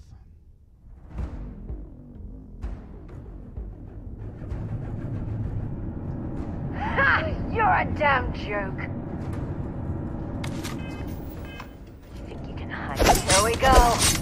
stuff. Ha! You're a damn joke. You think you can hide. Here we go.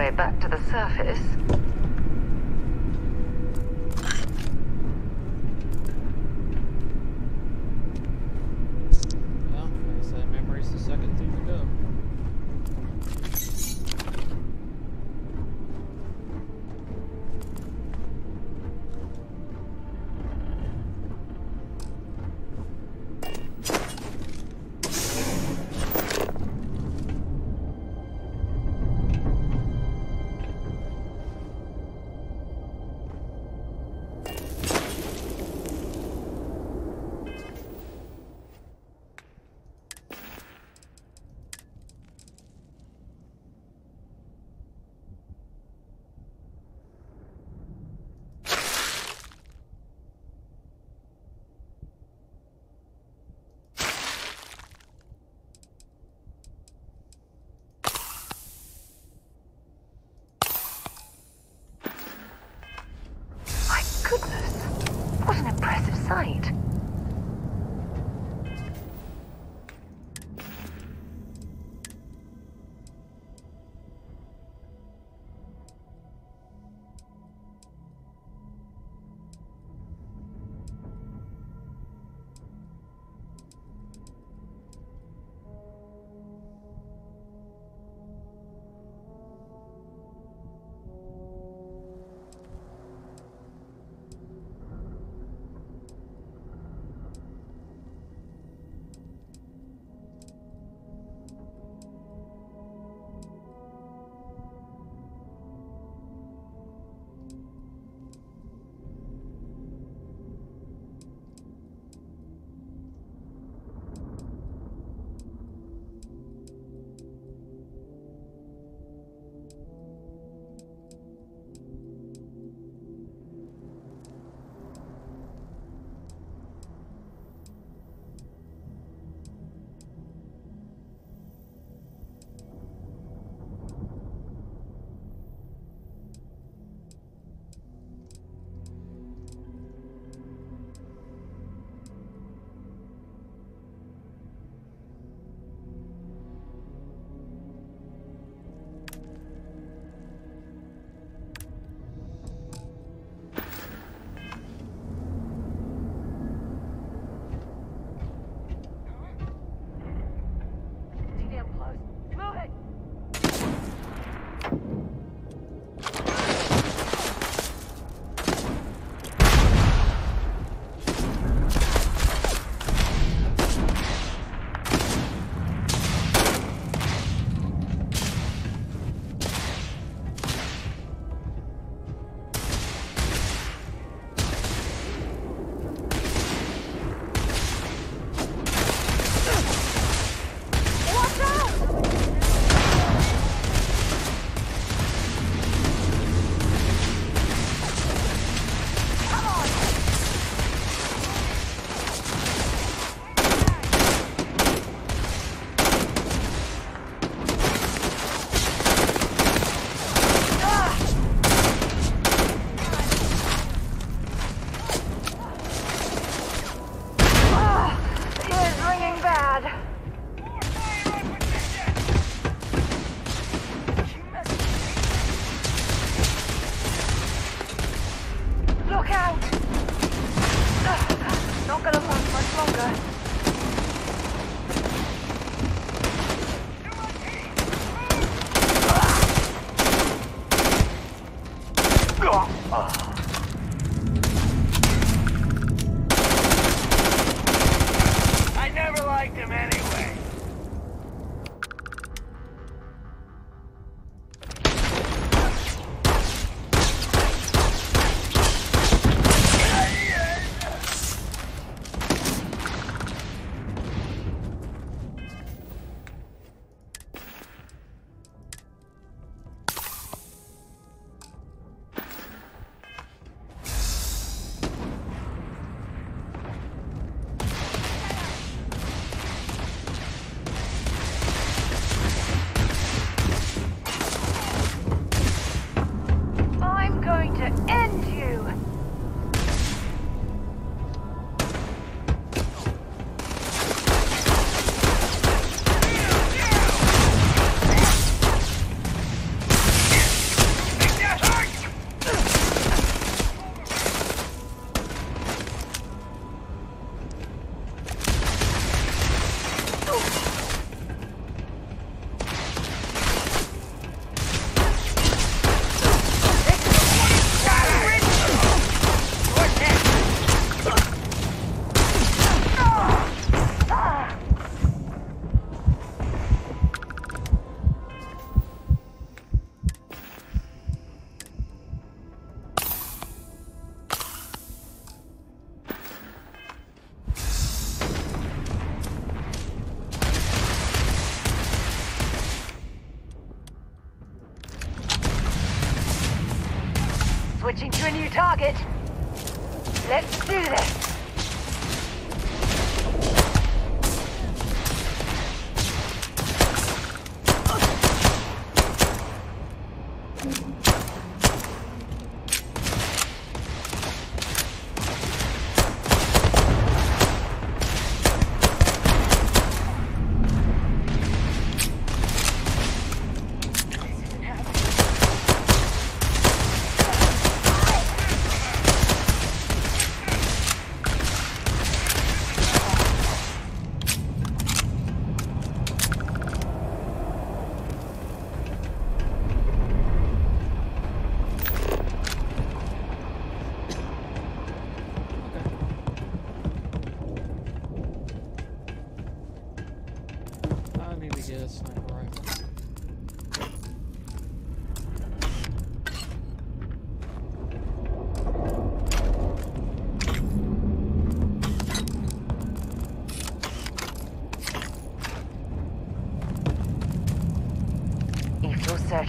Way back to the surface.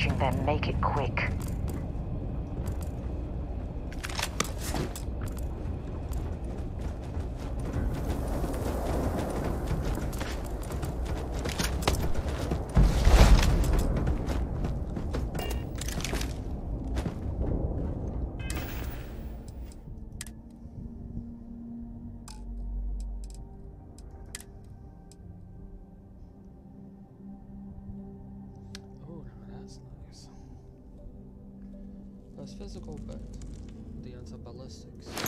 searching them. physical, but the anti-ballistics.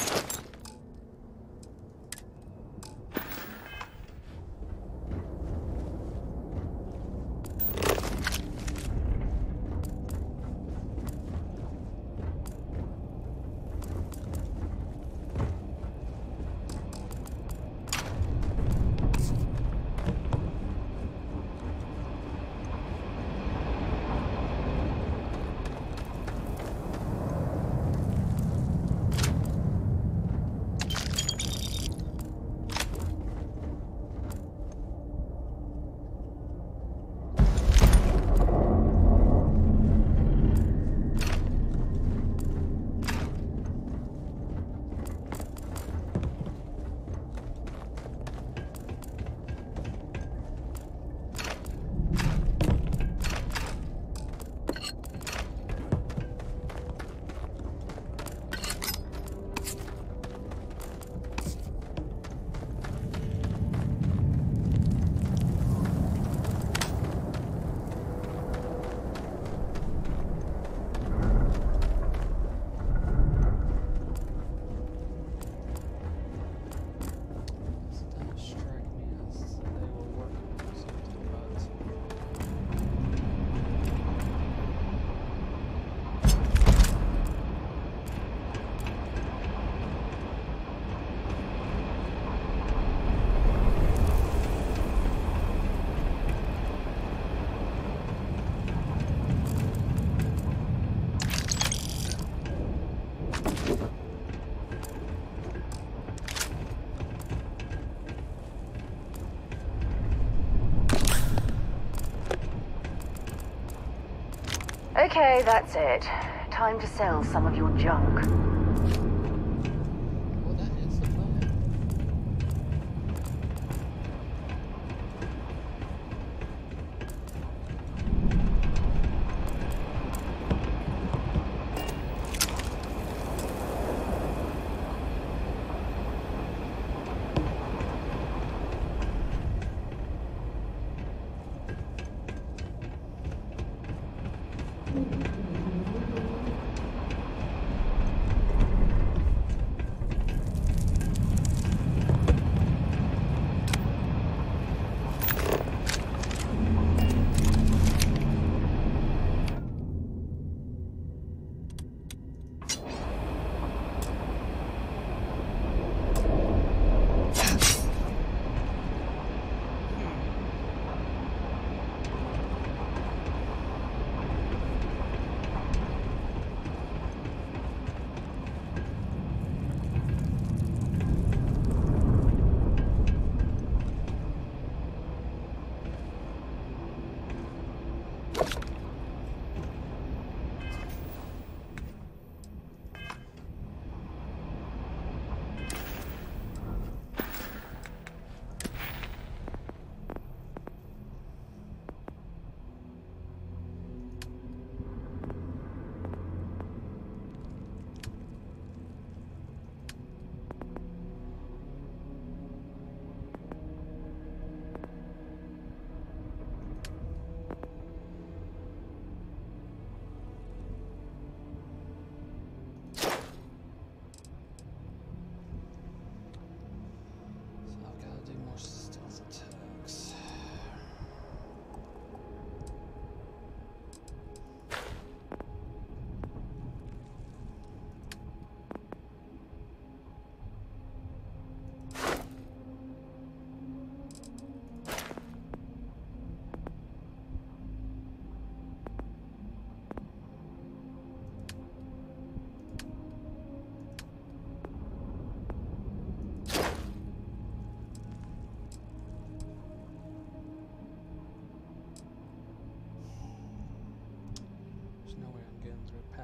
Okay, that's it. Time to sell some of your junk.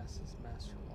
This is master.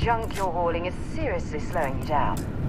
junk you're hauling is seriously slowing you down.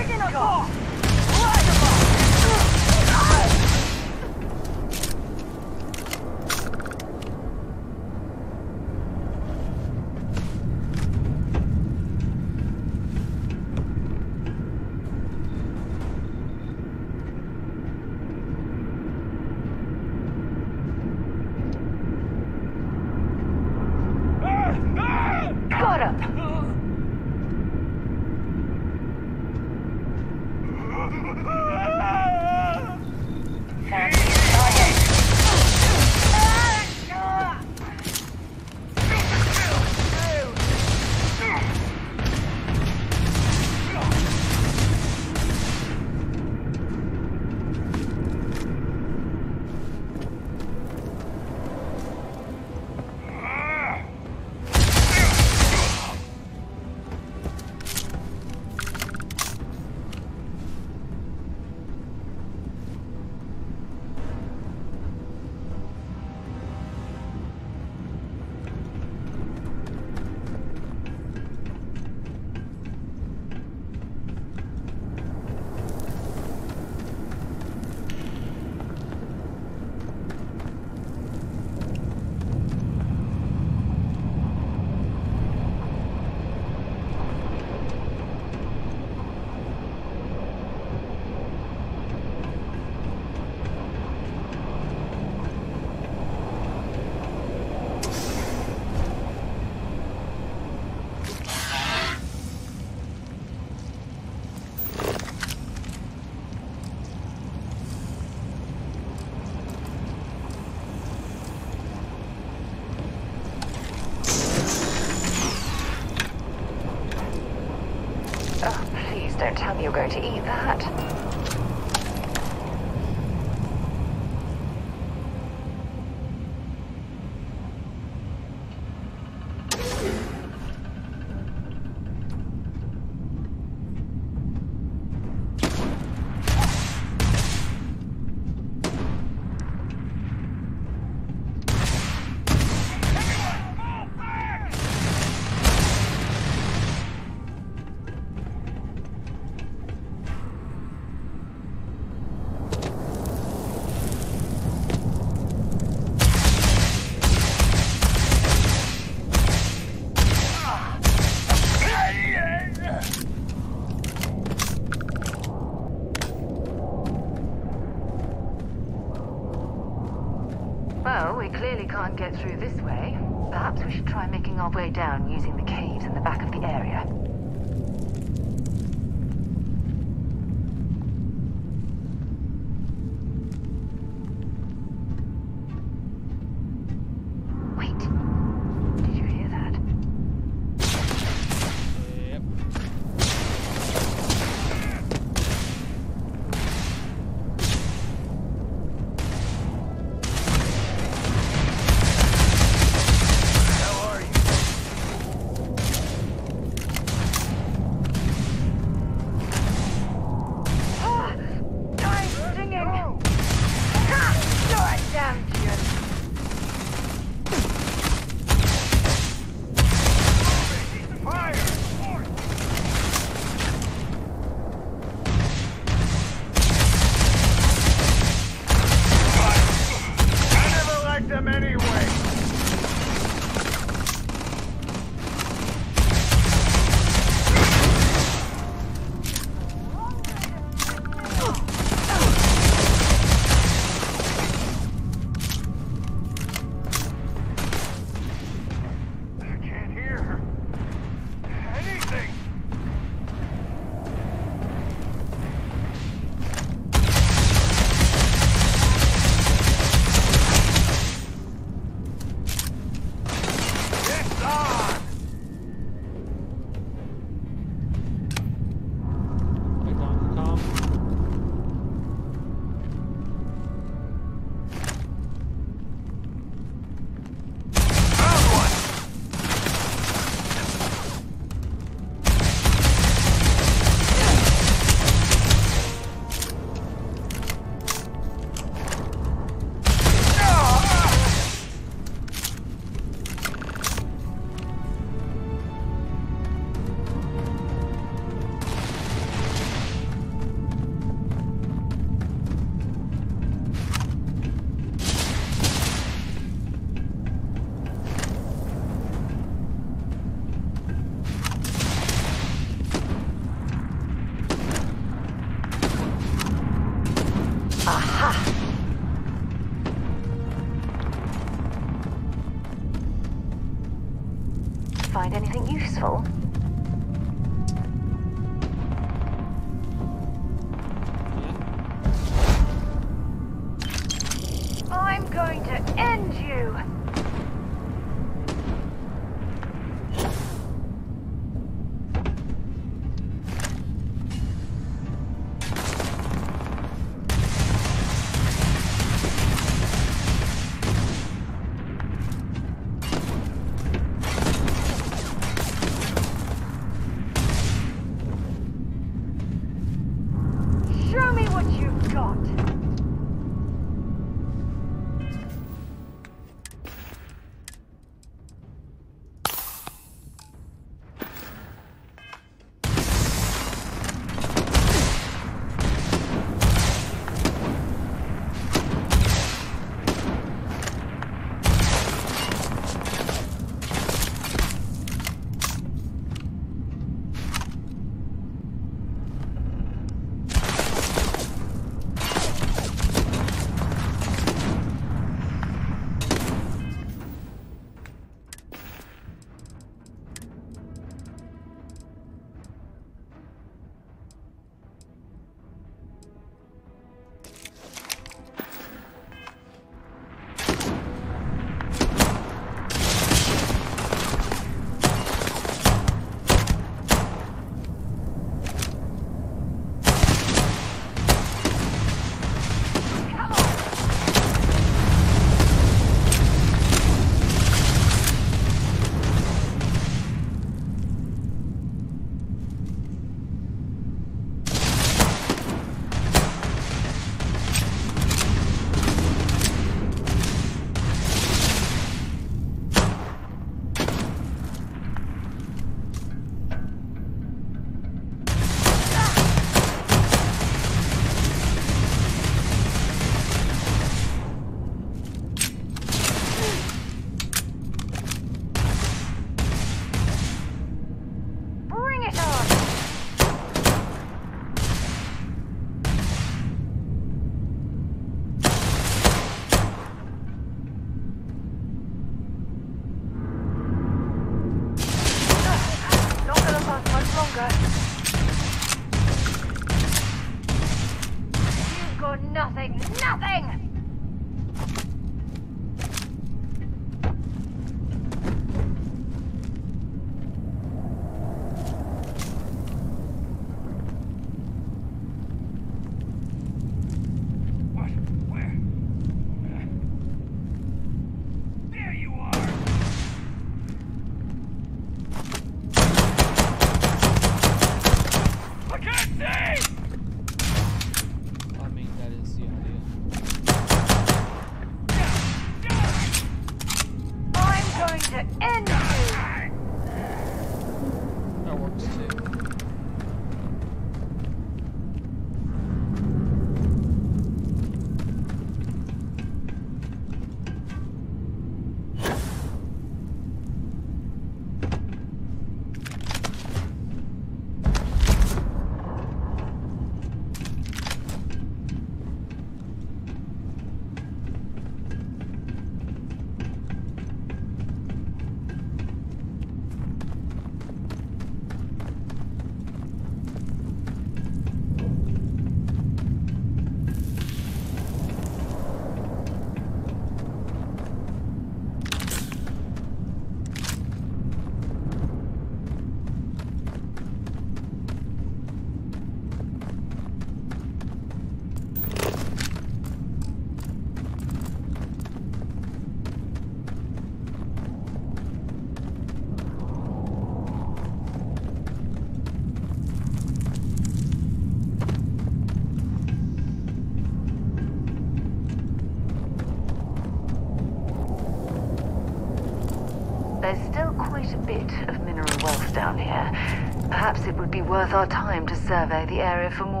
it would be worth our time to survey the area for more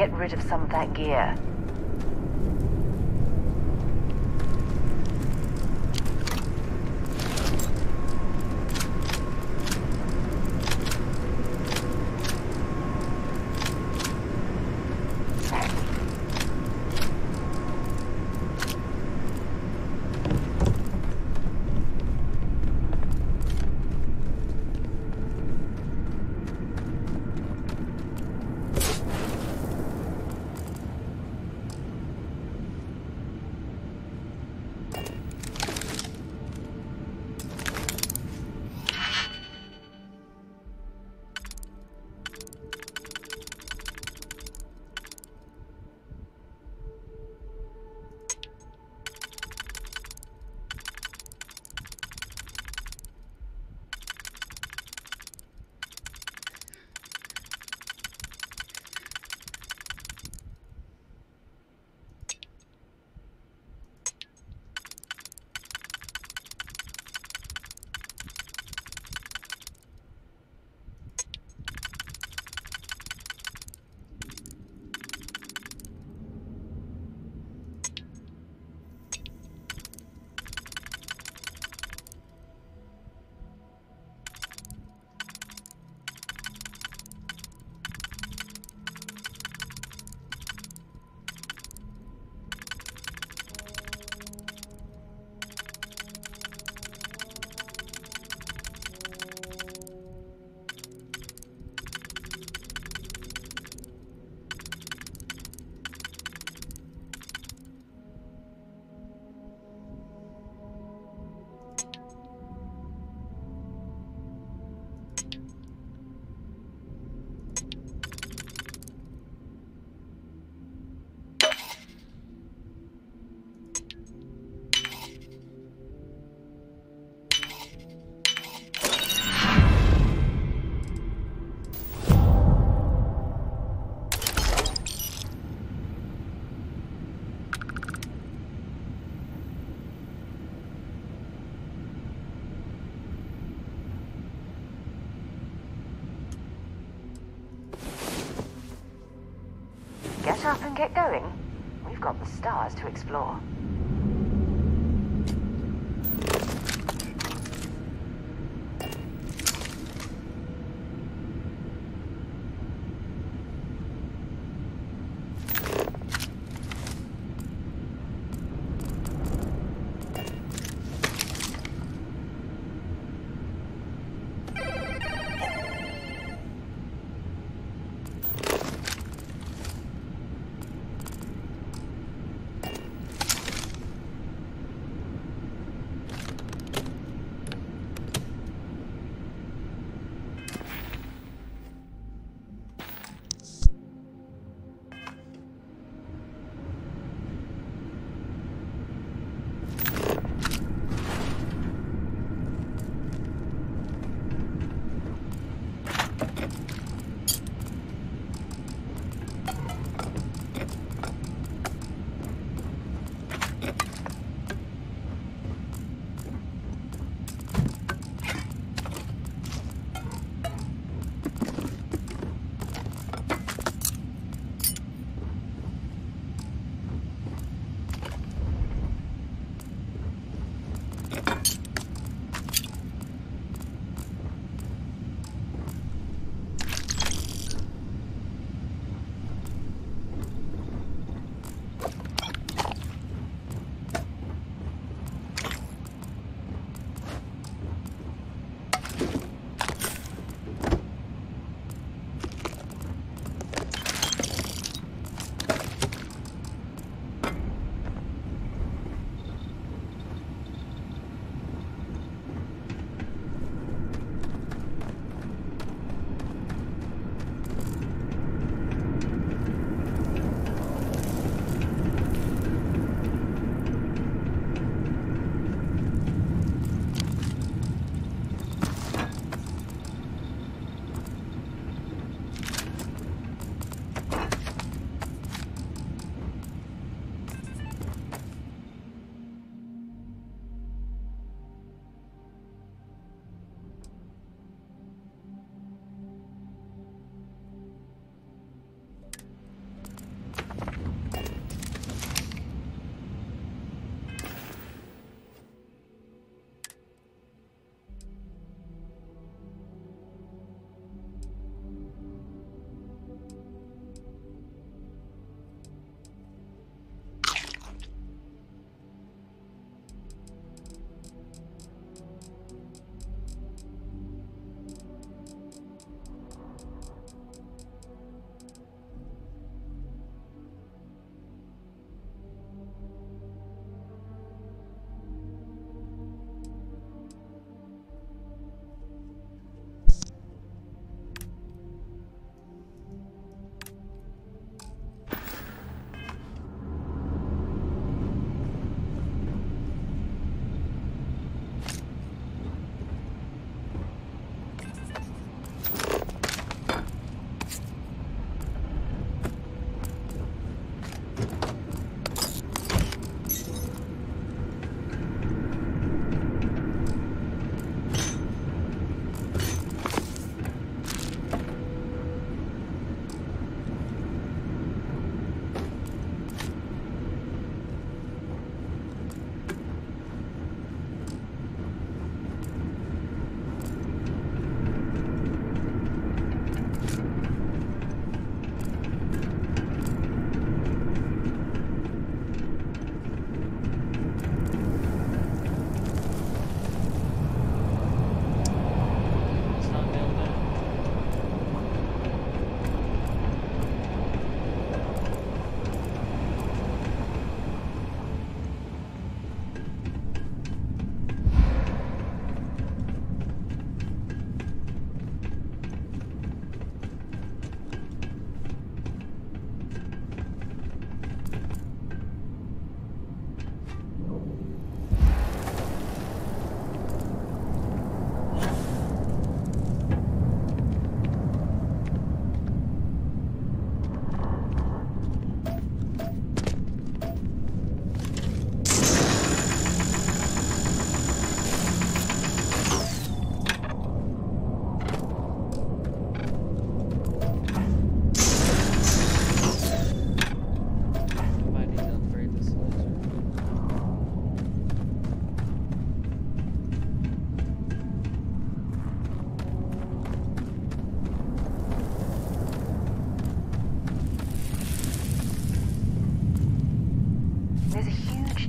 get rid of some of that gear. Up and get going. We've got the stars to explore.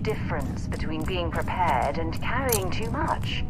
Difference between being prepared and carrying too much.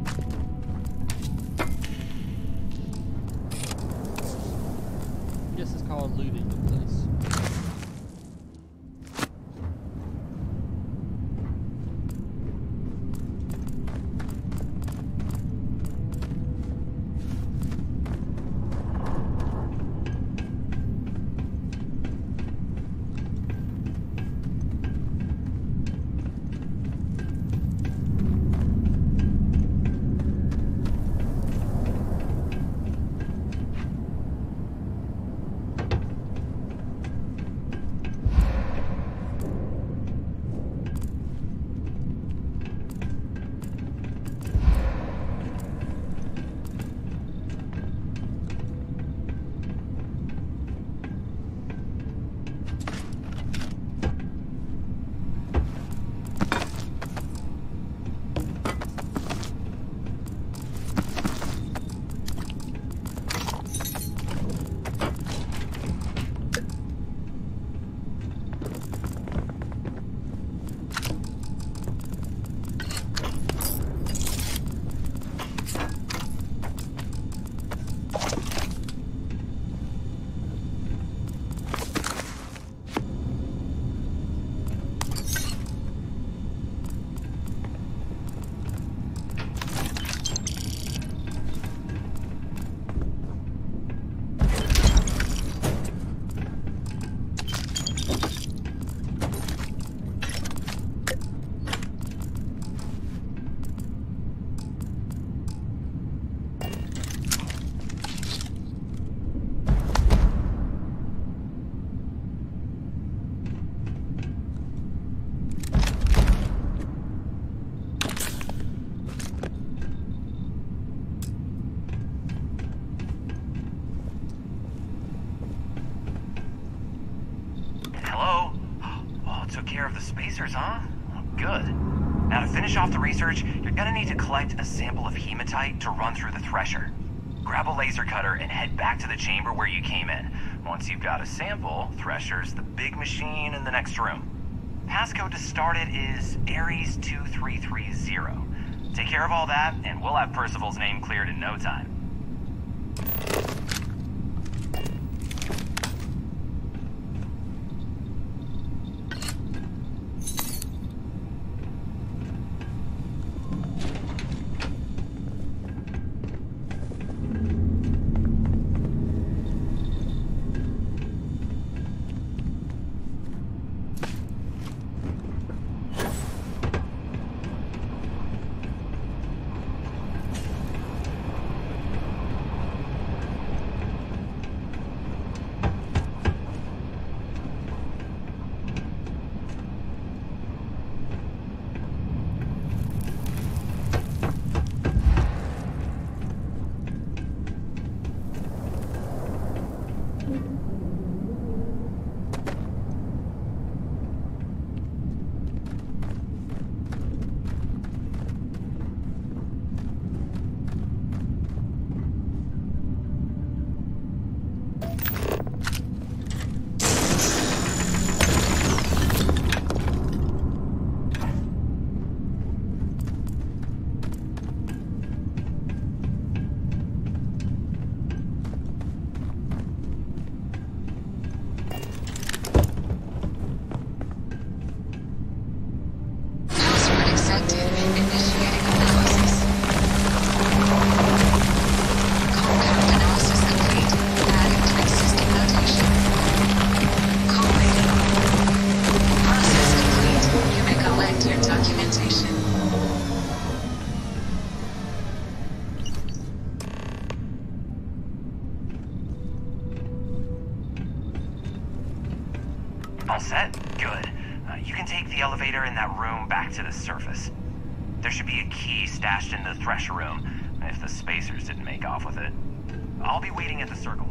Of the spacers, huh? Good. Now to finish off the research, you're gonna need to collect a sample of hematite to run through the thresher. Grab a laser cutter and head back to the chamber where you came in. Once you've got a sample, Thresher's the big machine in the next room. Passcode to start it is Ares 2330. Take care of all that, and we'll have Percival's name cleared in no time. To the surface. There should be a key stashed in the thresher room, if the spacers didn't make off with it. I'll be waiting at the circle